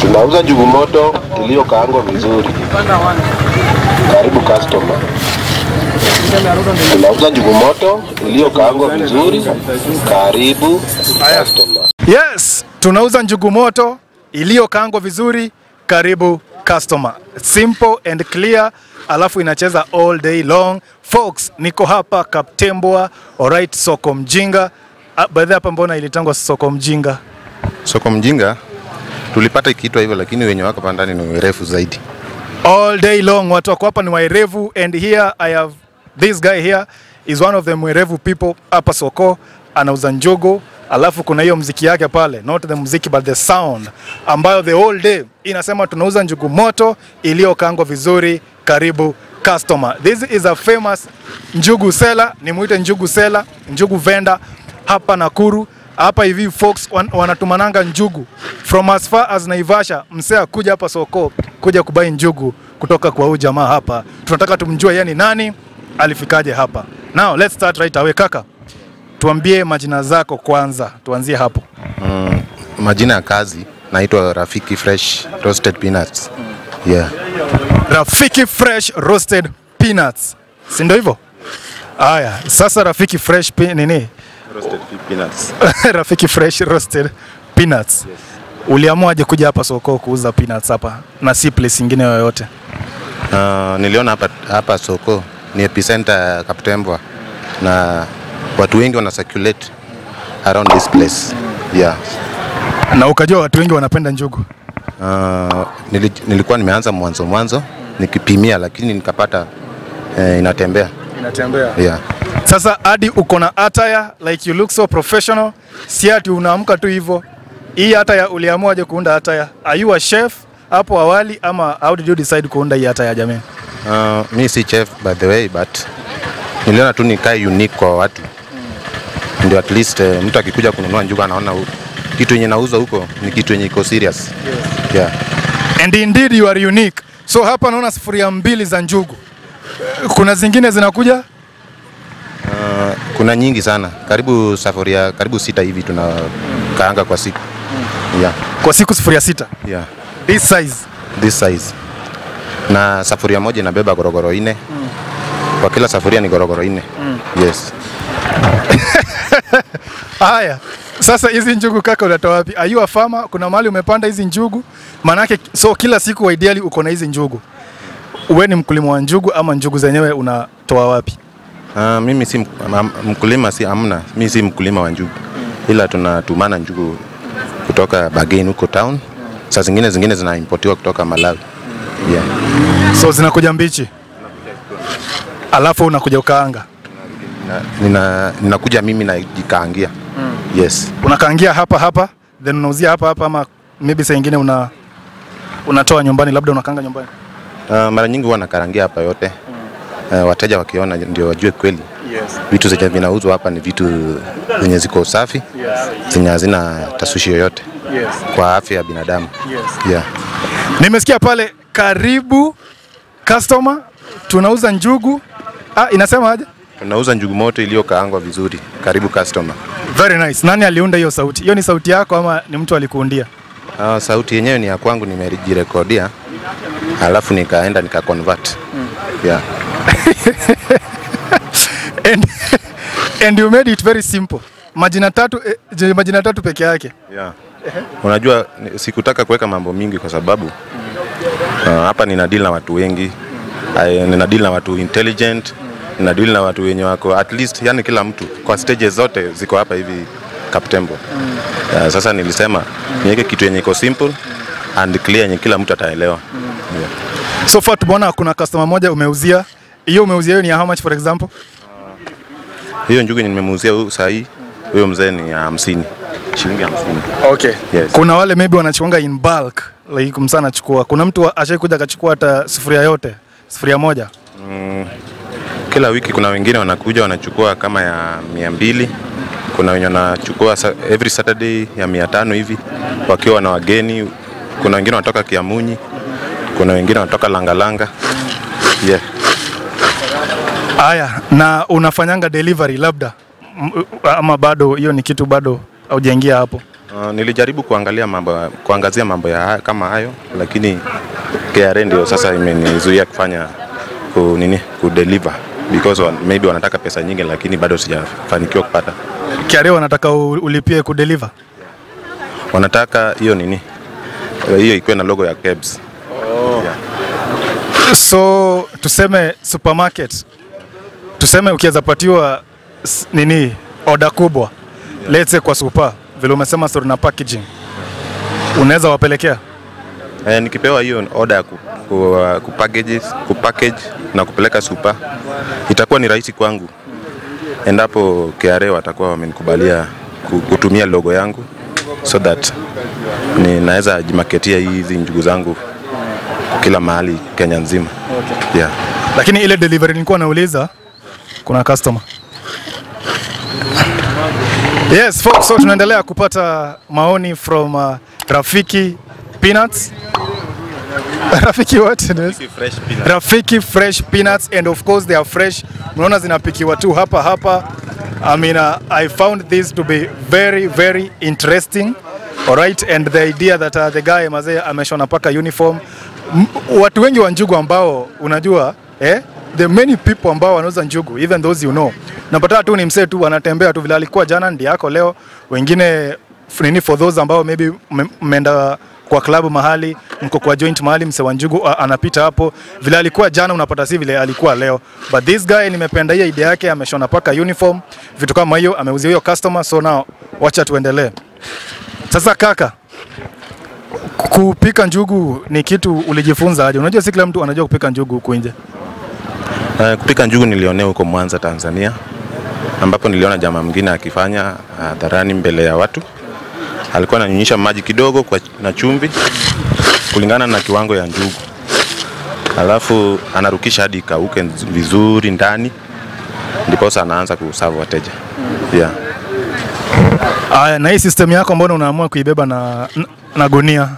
Tunauza njugu moto iliyokaangwa vizuri. Karibu customer. Tunauza njugu moto iliyokaangwa vizuri. Karibu customer. Yes, tunauza njugu moto iliyokaangwa vizuri. Karibu customer. Simple and clear, alafu inacheza all day long. Folks, niko hapa Kaptembwa, alright, soko mjinga. Ah, by the way, hapa mbona ilitangwa soko mjinga? Soko mjinga tulipata ikiitwa hivyo, lakini wenye wako hapa ndani ni werevu zaidi. all day long watu wako hapa ni waerevu and here i have this guy here is one of the mwerevu people hapa soko anauza njugu alafu kuna hiyo mziki yake pale not the mziki but the sound ambayo the whole day inasema tunauza njugu moto iliyokangwa vizuri karibu customer this is a famous njugu seller, nimuite njugu seller, njugu venda hapa Nakuru hapa hivi folks wan, wanatumananga njugu from as far as Naivasha. msea kuja hapa soko kuja kubai njugu kutoka kwa huyu jamaa hapa, tunataka tumjue yani ni nani, alifikaje hapa. Now let's start right away. Kaka, tuambie majina zako kwanza, tuanzie hapo. Mm, majina ya kazi naitwa Rafiki Fresh Roasted Peanuts. Yeah. Rafiki Fresh Roasted Peanuts, si ndio hivyo? Aya, sasa Rafiki Fresh nini Roasted peanuts. Rafiki Fresh Roasted Peanuts. Yes. Uliamuaje kuja hapa soko kuuza peanuts hapa na si place nyingine yoyote? Uh, niliona hapa, hapa soko ni epicenter ya Kaptembwa na watu wengi wana circulate around this place. Yeah. Na ukajua watu wengi wanapenda njugu. Uh, nilikuwa nimeanza mwanzo mwanzo nikipimia, lakini nikapata eh, inatembea. Inatembea. Yeah. Sasa hadi uko na attire like you look so professional, si ati unaamka tu hivyo. Hii attire uliamuaje kuunda attire? Are you a chef hapo awali ama how did you decide kuunda hii attire jamani? Uh, mi si chef by the way but niliona tu nikae unique kwa watu mm. ndio at least eh, mtu akikuja kununua njuga anaona kitu yenye nauza huko ni kitu yenye iko serious. Yes. Yeah. And indeed you are unique. So hapa naona sufuria mbili za njugu. Kuna zingine zinakuja Uh, kuna nyingi sana, karibu safuria karibu sita hivi tunakaanga kwa siku. Yeah. kwa siku sufuria sita. Yeah. This size. This size. Na safuria moja inabeba gorogoro ine. Kwa kila safuria ni gorogoro ine. Yes. Haya, sasa hizi njugu kaka, unatoa wapi? Are you a farmer? Kuna mahali umepanda hizi njugu? Maanake so kila siku ideally uko na hizi njugu. Uwe ni mkulima wa njugu ama njugu zenyewe unatoa wapi? Uh, mimi si mkulima, si amna, mimi si mkulima wa njugu, ila tunatumana njugu kutoka Bagain huko town. Saa zingine zingine zinaimportiwa kutoka Malawi. Yeah. So zinakuja mbichi, alafu unakuja ukaanga, nina, ninakuja mimi najikaangia. Yes. unakaangia hapa hapa, then unauzia hapa hapa, ama maybe saa ingine una unatoa nyumbani, labda unakaanga nyumbani. Uh, mara nyingi huwa nakarangia hapa yote. Uh, wateja wakiona ndio wajue kweli Yes. vitu zenye vinauzwa hapa ni vitu zenye ziko safi, zenye hazina tasushi yoyote Yes. kwa afya ya binadamu. Yes. Yeah. Nimesikia pale karibu customer, tunauza njugu. Ah, inasema aje? Tunauza njugu moto iliyokaangwa vizuri. Karibu customer. Very nice. Nani aliunda hiyo sauti? Hiyo ni sauti yako ama ni mtu alikuundia? Uh, sauti yenyewe ni ya kwangu, nimejirekodia alafu nikaenda nika convert. mm. Yeah. And, and you made it very simple. Majina tatu, eh, majina tatu peke yake. Yeah. Unajua sikutaka kuweka mambo mingi kwa sababu uh, hapa nina deal na watu wengi. mm. Nina deal na watu intelligent, nina deal na watu wenye wako at least, yani kila mtu kwa stages zote ziko hapa hivi Kaptembo. Uh, sasa nilisema niweke kitu yenye iko simple and clear yenye kila mtu ataelewa. Yeah. So far tumeona kuna customer moja umeuzia. Hiyo umeuzia hiyo ni how much for example? Hiyo njugu nimemuuzia huyu saa hii, huyo mzee ni hamsini, shilingi hamsini. Okay. Yes. Kuna wale maybe wanachukuanga in bulk. Like msana anachukua. Kuna mtu ashaikuja akachukua hata sufuria yote, sufuria moja. Mm. Kila wiki kuna wengine wanakuja wanachukua kama ya mia mbili kuna wenye wanachukua every Saturday ya mia tano hivi wakiwa na wageni. Kuna wengine wanatoka Kiamunyi, kuna wengine wanatoka Langalanga. Yeah. Haya, na unafanyanga delivery labda ama bado hiyo ni kitu bado haujaingia hapo? Uh, nilijaribu kuangalia mambo kuangazia mambo ya kama hayo, lakini KRA ndio sasa imenizuia kufanya ku, nini ku deliver because maybe wanataka pesa nyingi, lakini bado sijafanikiwa kupata. KRA wanataka ulipie kudeliver. Wanataka hiyo nini hiyo ikiwe na logo ya KEBS. So tuseme supermarket, tuseme ukiweza patiwa nini oda kubwa. Yeah. let's say kwa super, vile umesema story na packaging, unaweza wapelekea? Eh, nikipewa hiyo oda ya ku, ku, uh, kupackage, kupackage na kupeleka super itakuwa ni rahisi kwangu. Endapo KRA watakuwa wamenikubalia kutumia logo yangu so that ninaweza jimaketia hizi njugu zangu kila mahali Kenya nzima. Okay. Yeah. lakini ile delivery nilikuwa nauliza kuna customer yes folks, so tunaendelea kupata maoni from uh, rafiki peanuts rafiki what Rafiki Fresh peanuts. rafiki fresh peanuts and of course they are fresh mnaona zinapikiwa tu hapa hapa I mean, uh, I found this to be very very interesting All right, and the idea that uh, the guy mazee ameshona paka uniform watu wengi wa njugu ambao unajua eh, the many people ambao wanauza njugu even those you know. Napata tu ni msee tu anatembea tu vile alikuwa jana ndi yako leo. Wengine nini for those ambao maybe mme- mmeenda kwa klabu mahali mko kwa joint mahali mse wa njugu anapita hapo. Vile alikuwa jana unapata si vile alikuwa leo. But this guy nimependa hiyo idea yake ameshona paka uniform vitu kama hiyo ameuzia hiyo customer so now wacha tuendelee. Sasa kaka kupika njugu ni kitu ulijifunza aje unajua si kila mtu anajua kupika njugu huku nje Uh, kupika njugu nilionea huko Mwanza, Tanzania, ambapo niliona jamaa mwingine akifanya hadharani uh, mbele ya watu. Alikuwa ananyunyisha maji kidogo kwa, na chumvi kulingana na kiwango ya njugu, alafu anarukisha hadi ikauke vizuri ndani, ndiposa anaanza kusavu wateja yeah. Aya, na hii system yako mbona unaamua kuibeba na, na, gunia.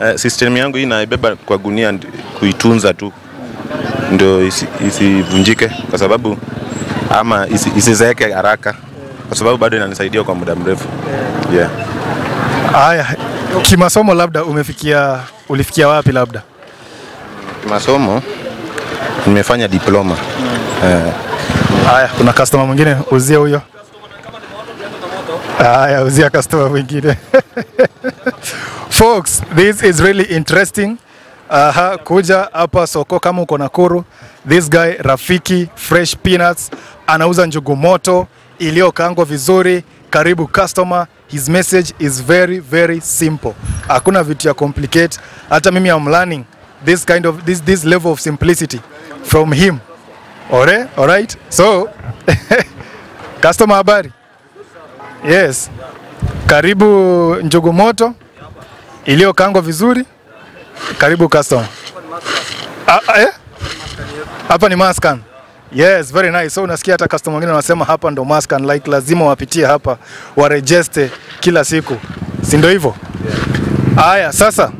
Uh, system yangu hii naibeba kwa gunia kuitunza tu. Ndio isivunjike, isi- kwa sababu ama isizeeke isi, haraka. Kwa sababu bado inanisaidia kwa muda mrefu. Yeah. Haya, kimasomo labda umefikia, ulifikia wapi labda? kimasomo nimefanya diploma. Uh, Haya, kuna customer mwingine, uzie huyo. Haya, uzia customer mwingine. Folks, this is really interesting. Aha, kuja hapa soko kama uko Nakuru. This guy Rafiki Fresh Peanuts anauza njugu moto iliyokaangwa vizuri. Karibu customer. His message is very very simple. Hakuna vitu ya complicate. Hata mimi am learning this kind of this this level of simplicity from him. Ore, all right? So, customer habari. Yes. Karibu njugu moto iliyokangwa vizuri. Karibu custom. Ah, ah, eh? Hapa ni Maskan. Yes, very nice. So unasikia hata customer wengine wanasema hapa ndo Maskan like lazima wapitie hapa warejeste kila siku. Si ndio hivyo? Haya, sasa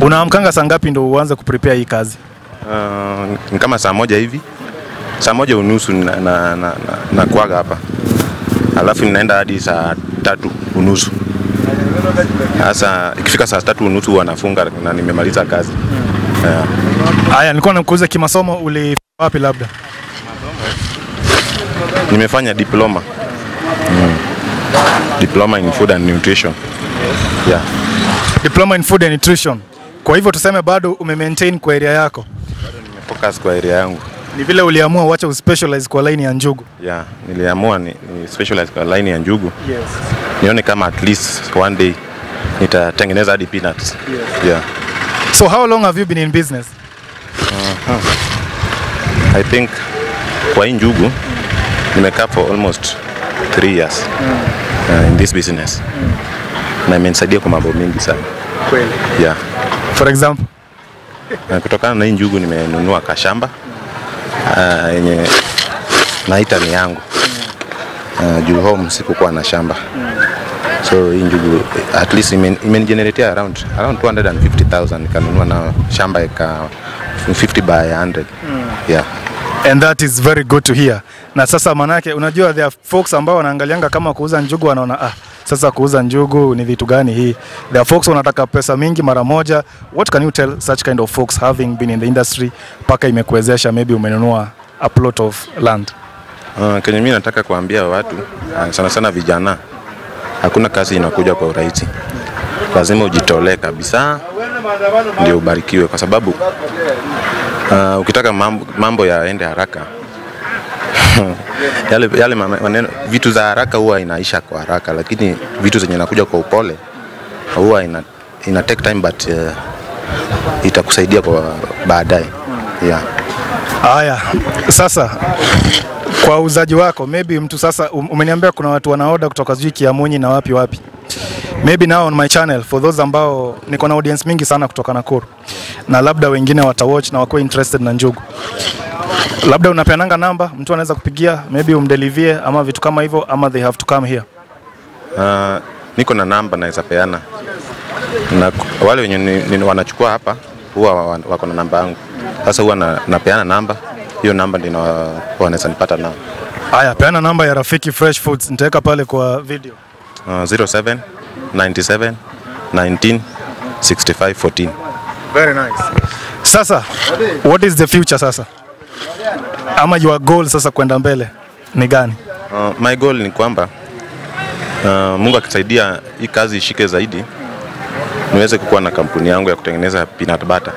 unaamkanga saa ngapi ndo uanze kuprepare hii kazi? uh, ni kama saa moja hivi saa moja unusu na, na, na, na, na kuaga hapa alafu ninaenda hadi saa tatu unusu sasa ikifika saa tatu unusu wanafunga na nimemaliza kazi yeah. Haya, nilikuwa nakuuliza kimasomo uli wapi labda? nimefanya diploma mm. diploma in food and nutrition yeah. Diploma in Food and Nutrition. Kwa hivyo tuseme bado ume maintain kwa area yako. Bado nimefocus kwa area yangu Ni vile uliamua wacha uspecialize kwa line ya njugu. yeah. niliamua ni, ni specialize kwa line ya njugu Yes. nione kama at least one day nitatengeneza hadi peanuts Yes. yeah. So how long have you been in business? Uh -huh. I think kwa hii njugu mm. nimekaa for almost three years mm. uh, in this business mm. na imenisaidia kwa mambo mengi sana Kweli. yeah. For example, Uh, kutokana na hii njugu nimenunua kashamba uh, yenye naita ni yangu uh, juu home sikukuwa na shamba so hii njugu at least imen- imenigeneratea around, around 250,000 nikanunua na shamba eka 50 by 100 mm. yeah. and that is very good to hear. Na sasa manake, unajua there are folks ambao wanaangalianga kama kuuza njugu, wanaona ah, sasa kuuza njugu ni vitu gani hii? There are folks wanataka pesa mingi mara moja. What can you tell such kind of folks having been in the industry mpaka imekuwezesha maybe umenunua a plot of land? Uh, kenye mimi nataka kuambia watu uh, sana sana vijana, hakuna kazi inakuja kwa urahisi, lazima ujitolee kabisa ndio ubarikiwe, kwa sababu uh, ukitaka mambo, mambo yaende haraka yale, yale maneno, vitu za haraka huwa inaisha kwa haraka, lakini vitu zenye nakuja kwa upole huwa ina, ina take time but uh, itakusaidia kwa baadaye yeah. Haya, sasa kwa uuzaji wako, maybe mtu sasa, um- umeniambia kuna watu wanaoda kutoka sijui Kiamunyi na wapi wapi, maybe now on my channel for those ambao niko na audience mingi sana kutoka Nakuru na labda wengine watawatch na wakuwa interested na njugu, labda unapeananga namba mtu anaweza kupigia, maybe umdelivie ama vitu kama hivyo, ama they have to come here. Uh, niko na namba naweza peana na wale wenye ni, ni, wanachukua hapa huwa wako na namba yangu. Sasa huwa na, napeana namba hiyo, namba ndio na- wanaweza nipata nao Haya, peana namba ya Rafiki Fresh Foods, nitaweka pale kwa video. uh, 07 97 19 65 14. Very nice. Sasa, what is the future sasa? Ama your goal sasa kwenda mbele ni gani? Uh, my goal ni kwamba uh, Mungu akisaidia hii kazi ishike zaidi, niweze kukuwa na kampuni yangu ya kutengeneza peanut butter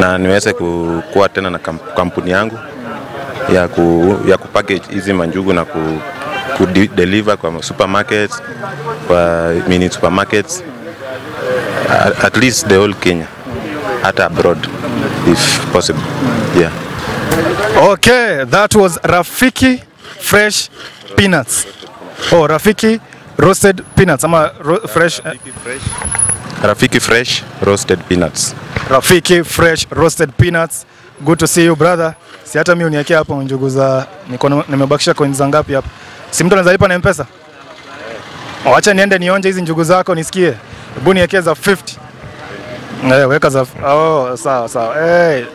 na niweze kukuwa tena na kampuni yangu ya, ku, ya kupackage hizi manjugu na ku, ku de- deliver kwa supermarket kwa mini supermarkets at, at least the whole Kenya hata abroad if possible yeah. Okay, that was Rafiki Fresh Peanuts. Oh, Rafiki Roasted Peanuts ama ro fresh eh, Rafiki fresh roasted peanuts. Rafiki Fresh Roasted Peanuts. Good to see you brother. Si hata mimi uniwekea hapo njugu za niko nimebakisha coins ngapi hapa? Si mtu anaweza lipa na M-Pesa? Wacha niende nionje hizi njugu zako nisikie. Hebu niwekee za 50. Eh, weka za oh, sawa sawa. Eh.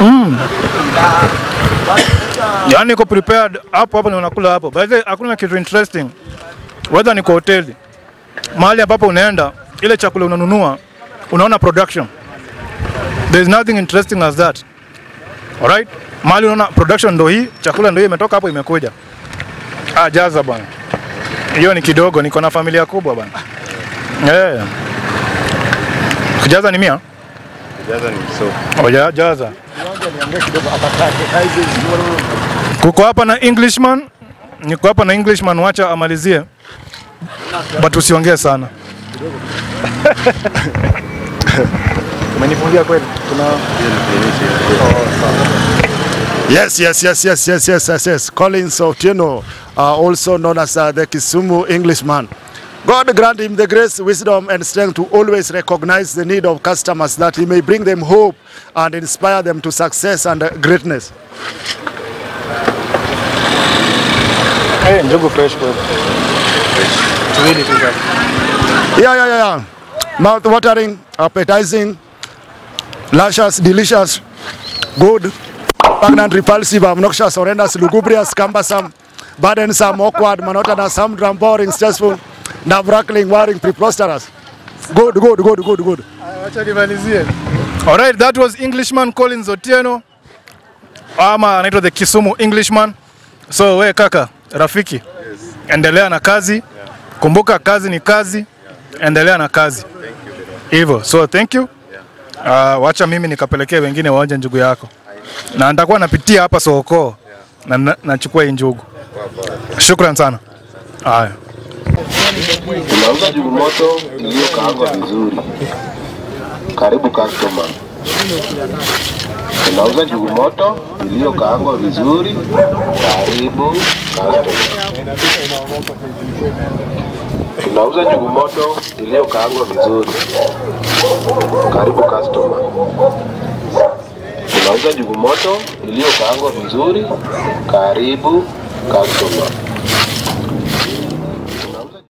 Mm. Yaani niko prepared hapo hapo na nakula hapo. By the way, hakuna kitu interesting. Whether ni kwa hoteli. Mahali ambapo unaenda ile chakula unanunua unaona production. There is nothing interesting as that. Alright? Mali unaona production ndo hii, chakula ndo hii imetoka hapo imekuja. Ah, jaza bwana. Hiyo ni kidogo, niko na familia kubwa bwana. Eh. Yeah. Kujaza ni mia? Oja, jaza. Kuko hapa na Englishman. Niko hapa na Englishman, wacha amalizie. But usiongee sana. Umenifungia kweli? Yes, yes, yes, yes, yes, yes, yes, yes. Collins Otieno, uh, also known as uh, the Kisumu Englishman. God grant him the grace, wisdom, and strength to always recognize the need of customers that he may bring them hope and inspire them to success and greatness. eh, njugu fresh kweli. Tuwili. Yeah, yeah, yeah, yeah. Mouth watering, appetizing, luscious, delicious, good, pregnant, repulsive, obnoxious, horrendous, lugubrious, cumbersome, burdensome, awkward, monotonous, humdrum, boring, stressful, nerve-wracking, worrying, preposterous. Good, good, good, good, good. Wacha nimalizie. Alright, that was Englishman Collins Otieno ama anaitwa the Kisumu Englishman. So we kaka, rafiki, Yes. endelea na kazi. Yeah. Kumbuka kazi ni kazi, Yeah. endelea na kazi hivyo. So thank you. Uh, wacha mimi nikapelekee wengine waonje njugu yako, na nitakuwa napitia hapa soko na na- nachukua hii njugu. Shukran sana. Haya. Tunauza njugu moto iliyokaangwa vizuri. Karibu customer. Tunauza njugu moto iliyokaangwa vizuri. Karibu customer. Tunauza njugu moto iliyokaangwa vizuri. Karibu customer. Tunauza njugu moto iliyokaangwa vizuri. Karibu customer.